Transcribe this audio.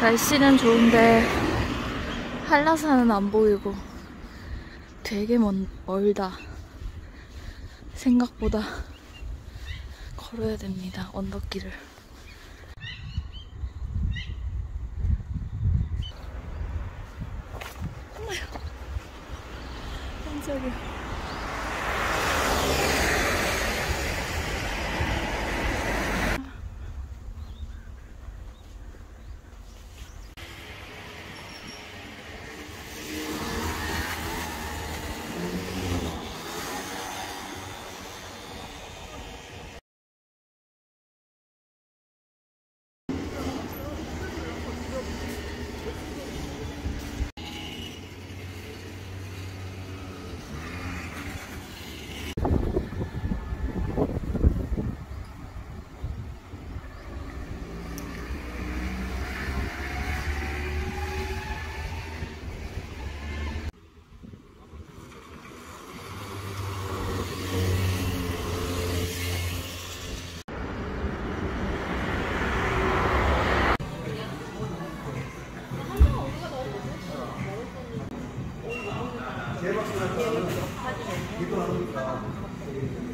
날씨는 좋은데 한라산은 안 보이고 되게 먼, 멀다. 생각보다 걸어야 됩니다. 언덕길을. 어머야. 깜짝이야. Amen. 이거 하니까